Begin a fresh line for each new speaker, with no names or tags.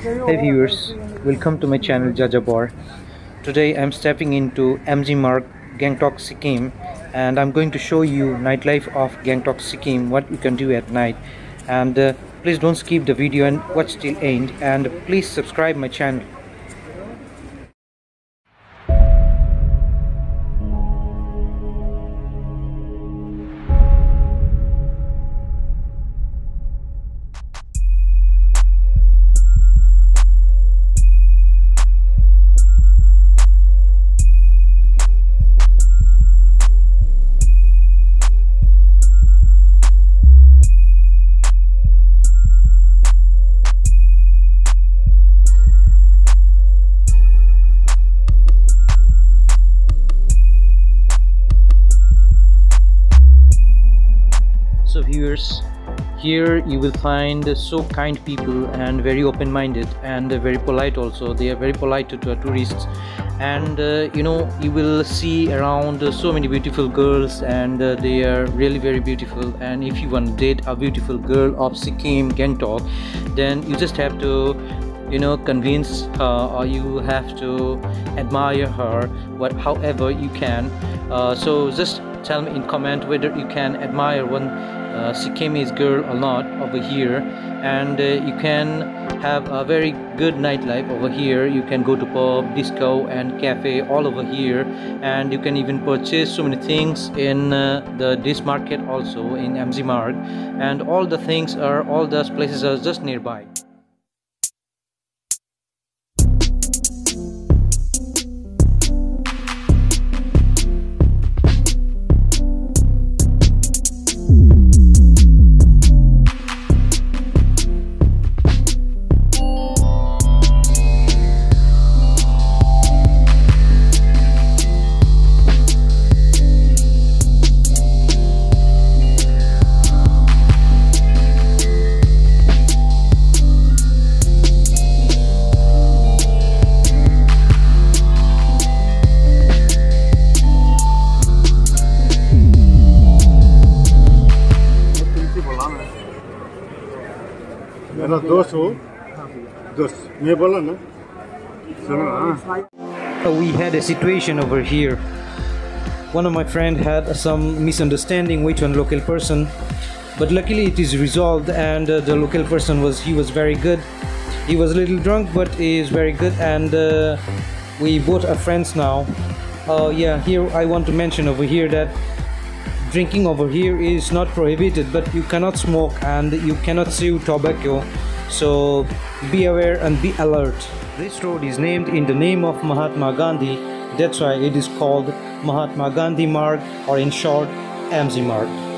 Hey viewers, welcome to my channel Jajabor. Today I'm stepping into MG Marg Gangtok Sikkim and I'm going to show you nightlife of Gangtok Sikkim what you can do at night and uh, please don't skip the video and watch till end and please subscribe my channel. Viewers here you will find so kind people and very open-minded and very polite also. They are very polite to, to tourists. And uh, you know you will see around so many beautiful girls and uh, they are really very beautiful. And if you want to date a beautiful girl of Sikkim Gangtok then you just have to you know convince her or you have to admire her what however you can. Uh, so just tell me in comment whether you can admire one uh, Sikkimese girl or not over here. And uh, you can have a very good nightlife over here. You can go to pub disco and cafe all over here. And you can even purchase so many things in uh, the this market also in MG Marg and all the things are all those places are just nearby
मेरा दोस्त हो दोस्त मैं बोला ना सुनो हाँ
Uh, we had a situation over here. One of my friend had some misunderstanding with one local person, but luckily it is resolved, and uh, the local person was he was very good. He was a little drunk, but he is very good, and uh, we both are friends now. Uh, yeah, here I want to mention over here that drinking over here is not prohibited, but you cannot smoke and you cannot chew tobacco. So be aware and be alert. This road is named in the name of Mahatma Gandhi. That's why it is called Mahatma Gandhi Marg or in short MG Marg.